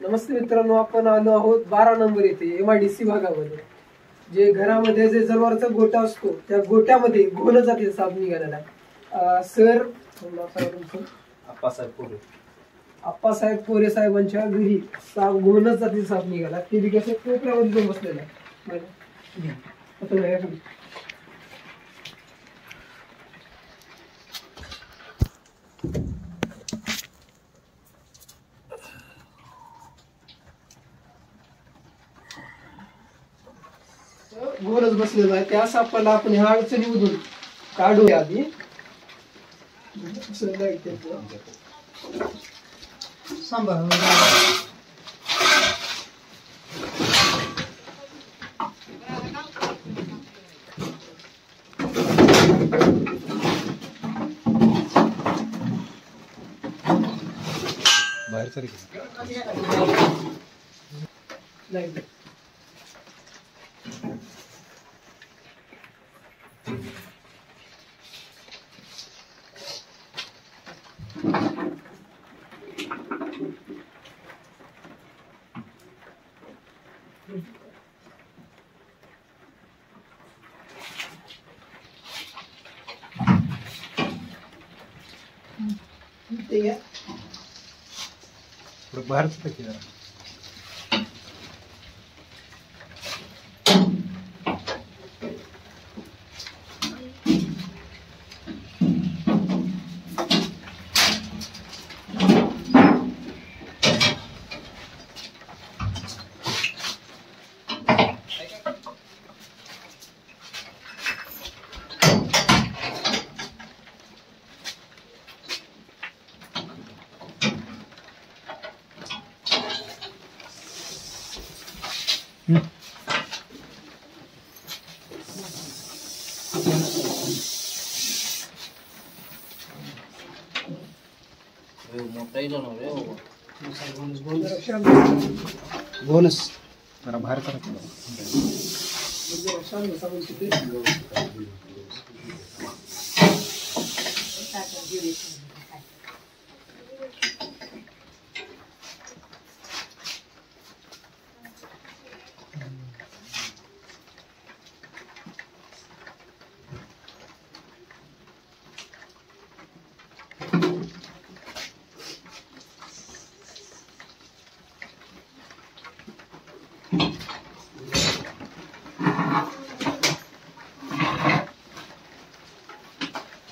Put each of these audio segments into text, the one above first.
नमस्ते मित्रांनो आपण आलो आहोत बारा नंबर येथे एम आय डी सी भागामध्ये. जे घरामध्ये जे जनावरचा गोटा असतो त्या गोट्यामध्ये घोल जातीचा साप निघालेला अं, सर? आप्पासाहेब पोरे आप्पासाहेब पोरे साहेबांच्या घरी साप घोलच जातीचा साप निघाला. ते बी कसं कोपऱ्यामध्ये जाऊन बसलेला घोरच बसलेला आहे त्या सापाला आपण ह्या अडचणीमधून काढूया आधी. सांभाळून बाहेर सर नाही ते घ्या. थोडं बाहेर सर की जरा जरा शांत बोनस जरा बाहेर करा की. जरा शांत सांगून तिथे.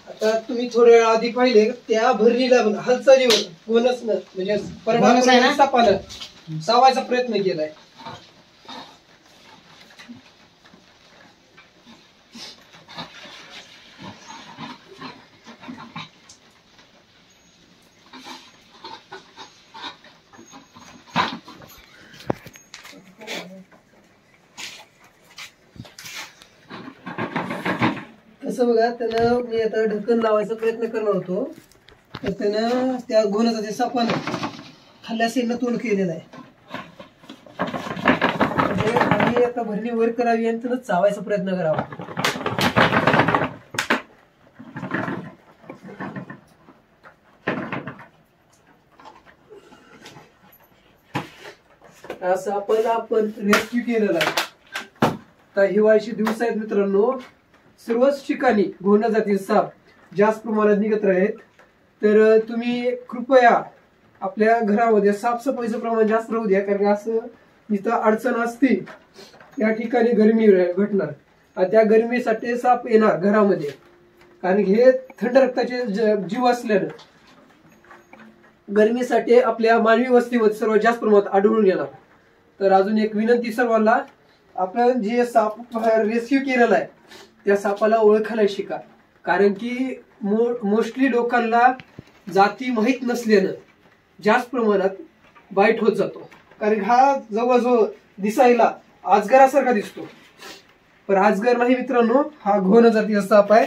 आता तुम्ही थोड्या वेळ आधी पाहिले त्या भरणीला बघा हालचालीवर गोनस म्हणजे ना? सापानं सावायचा प्रयत्न केलाय कसं बघा त्यानं मी आता ढक्कन लावायचा प्रयत्न करणार होतो. तर त्यानं त्या गोनाचा ते सापानं खाल्ल्या साईडनं तोंड केलेलं आहे. म्हणजे आता भरणी वर करावी आणि त्यानं चावायचा प्रयत्न करावा. असं आपण आपण रेस्क्यू केलेला आहे. तर हिवाळीचे दिवस आहेत मित्रांनो. सर्वच ठिकाणी घोणा जातील साप जास्त प्रमाणात निघत आहेत तर तुम्ही कृपया आपल्या घरामध्ये साफसफाईचं प्रमाण जास्त राहू द्या कारण असं जिथं अडचण असते त्या ठिकाणी गरमी घटणार. आणि त्या गरमीसाठी साप येणार घरामध्ये. कारण हे थंड रक्ताचे जीव असल्यानं गरमीसाठी आपल्या मानवी वस्तीमध्ये सर्वात जास्त प्रमाणात आढळून येणार. तर अजून एक विनंती सर्वांना आपण जे साप रेस्क्यू केलेला आहे त्या सापाला ओळखायला शिका. कारण की मोस्टली लोकांना जाती माहीत नसल्यानं जास्त प्रमाणात बाईट होत जातो. कारण हा जवळजवळ दिसायला आजगरासारखा दिसतो. पण आजगर नाही मित्रांनो हा घोण जातीचा साप आहे.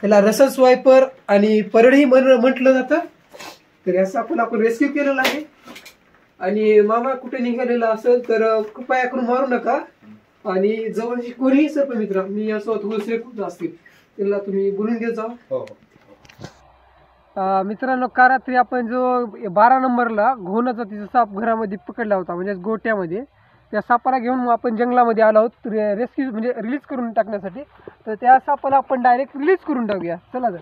त्याला रसल स्वायपर आणि परडही म्हटलं जातं. तर या सापाला आपण रेस्क्यू केलेला आहे. आणि मामा कुठे निघालेला असेल तर कृपया करून मारू नका. आणि जवळची कोणीही सर्प मित्र मी यासोबत होलसेल कुठं असतील त्यांना तुम्ही बोलून घेत जा. हो हो. मित्रांनो का रात्री आपण जो बारा नंबरला घोणाचा तिचा साप घरामध्ये पकडला होता म्हणजे गोट्यामध्ये त्या सापाला घेऊन मग आपण जंगलामध्ये आलो आहोत रेस्क्यू म्हणजे रिलीज करून टाकण्यासाठी. तर त्या सापाला आपण डायरेक्ट रिलीज करून टाकूया. चला तर.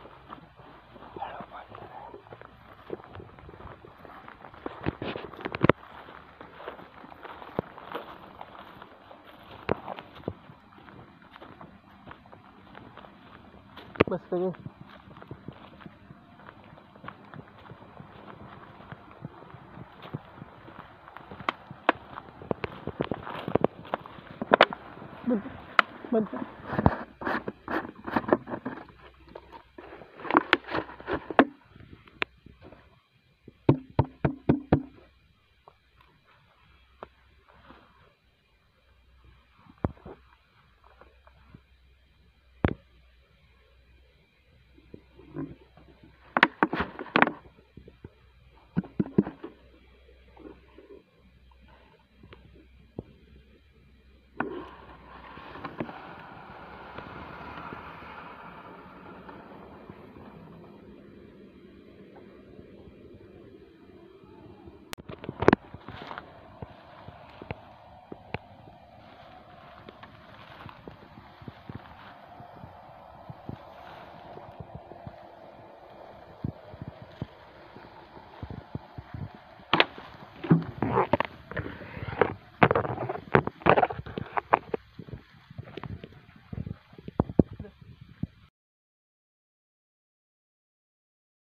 basta guys Mag, mag,